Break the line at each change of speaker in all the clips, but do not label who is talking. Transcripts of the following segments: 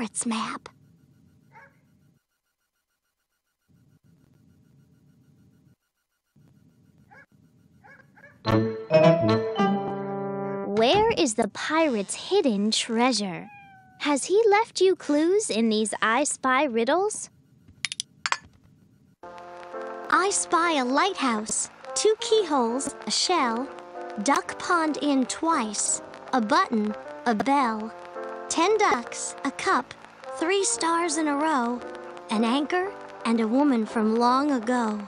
pirate's map.
Where is the pirate's hidden treasure? Has he left you clues in these I Spy riddles?
I spy a lighthouse, two keyholes, a shell, Duck Pond Inn twice, a button, a bell, ten ducks, a cup, three stars in a row, an anchor, and a woman from long ago.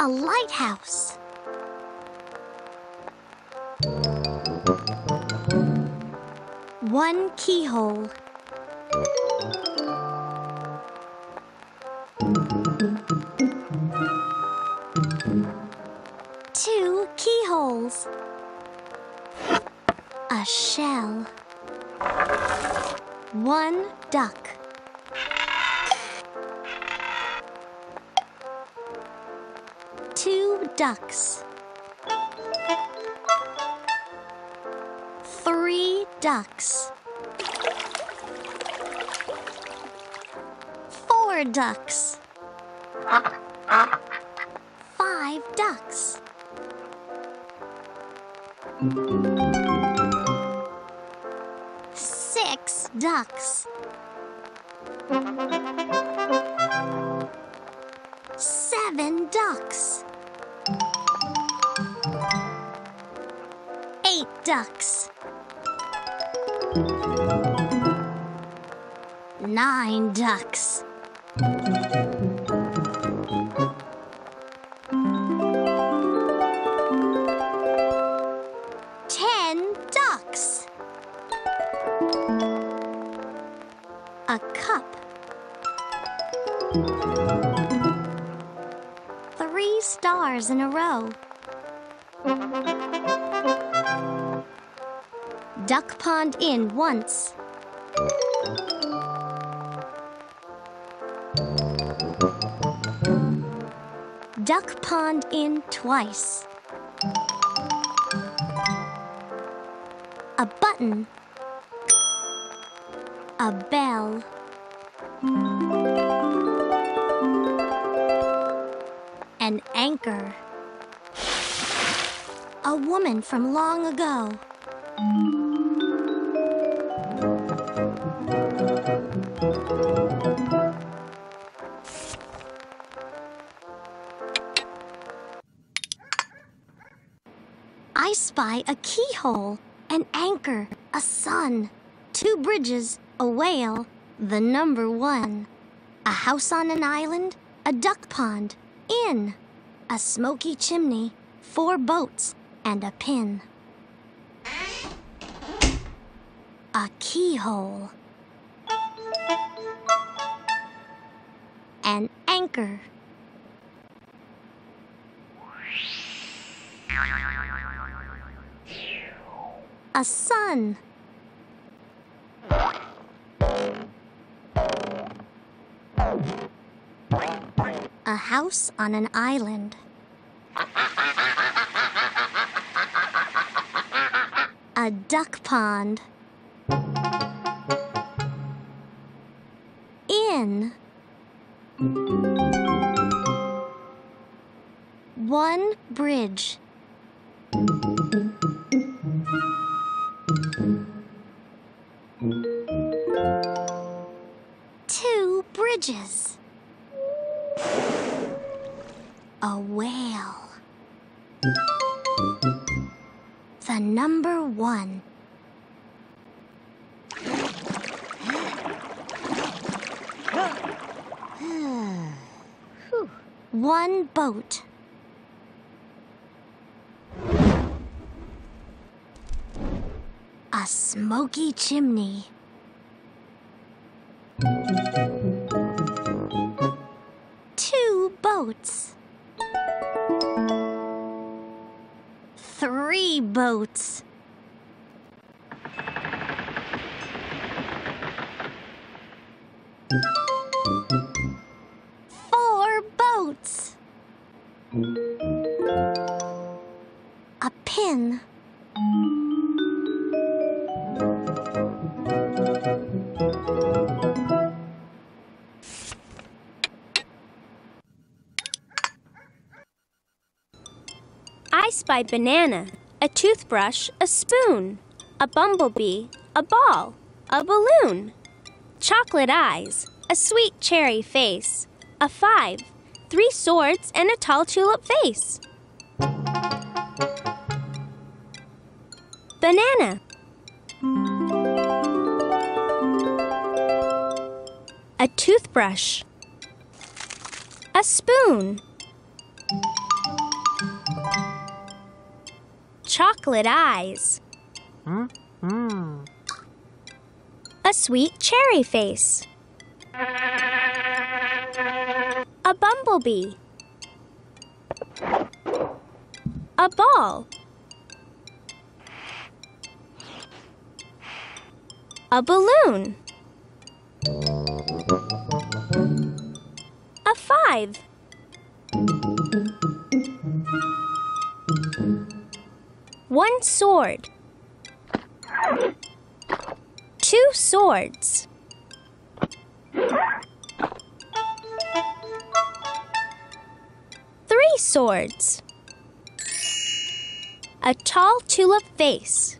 A lighthouse. One keyhole. A shell. One duck. Two ducks. Three ducks. Four ducks. Five ducks. Ducks. Seven ducks. Eight ducks. Nine ducks. Stars in a row. Duck Pond Inn once. Duck Pond Inn twice. A button. A bell. An anchor. A woman from long ago. I spy a keyhole, an anchor, a sun, two bridges, a whale, the number one, a house on an island, a duck pond, inn, a smoky chimney, four boats, and a pin. A keyhole. An anchor. A sun. A house on an island. A duck pond. One boat. A smoky chimney. Two boats. Three boats.
Spy banana, a toothbrush, a spoon, a bumblebee, a ball, a balloon, chocolate eyes, a sweet cherry face, a five, three swords, and a tall tulip face. Banana. A toothbrush. A spoon. Chocolate eyes. Hmm? Hmm. A sweet cherry face. A bumblebee. A ball. A balloon. A five. One sword. Two swords. Three swords. A tall tulip vase.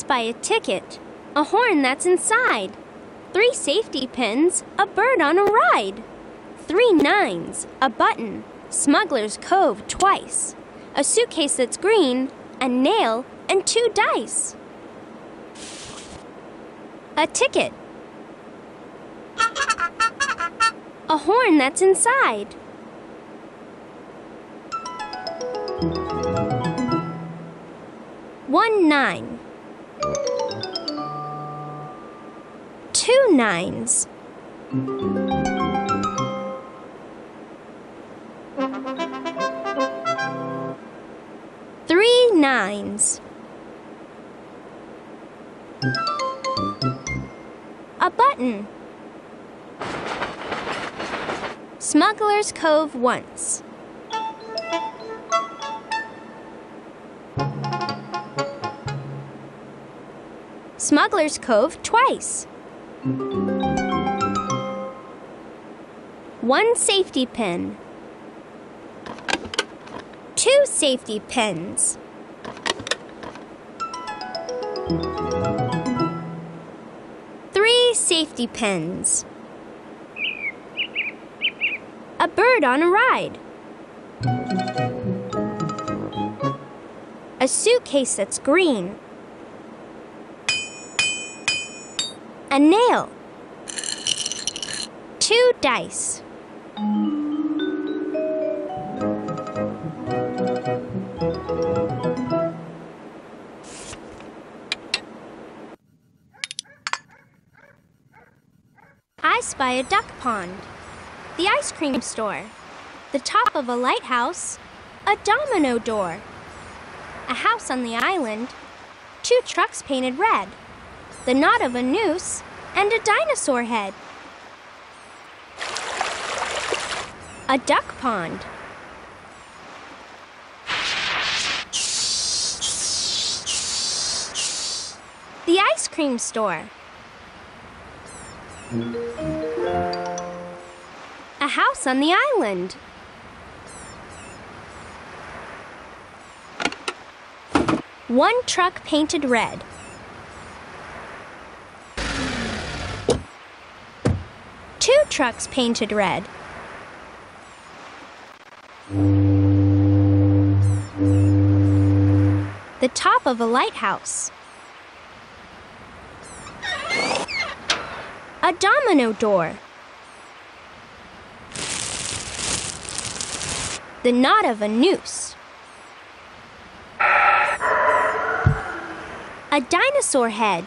I spy a ticket, a horn that's inside, three safety pins, a bird on a ride, three nines, a button, Smuggler's Cove twice, a suitcase that's green, a nail, and two dice. A ticket. A horn that's inside. One nine. Two nines. Three nines. A button. Smuggler's Cove once. Smuggler's Cove twice. One safety pin. Two safety pins. Three safety pins. A bird on a ride. A suitcase that's green. A nail. Two dice. I spy a duck pond, the ice cream store, the top of a lighthouse, a domino door, a house on the island, two trucks painted red, the knot of a noose, and a dinosaur head. A duck pond. The ice cream store. A house on the island. One truck painted red. Two trucks painted red. The top of a lighthouse. A domino door. The knot of a noose. A dinosaur head.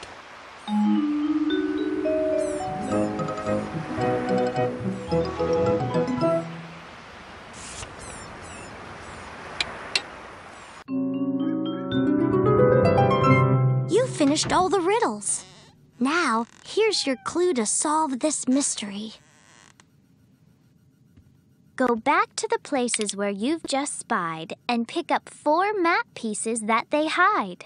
Finished all the riddles. Now, here's your clue to solve this mystery.
Go back to the places where you've just spied and pick up four map pieces that they hide.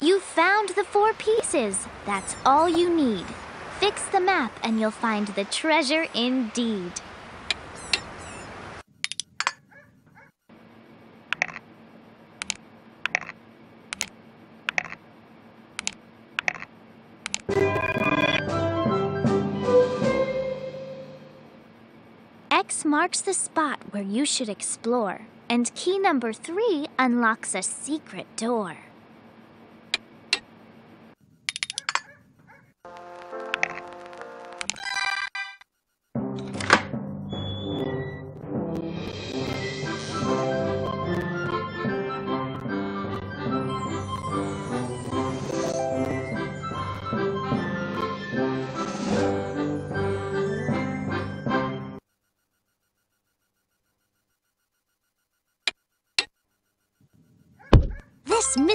You found the four pieces. That's all you need. Fix the map and you'll find the treasure indeed. X marks the spot where you should explore, and key number three unlocks a secret door.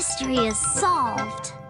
Mystery is solved.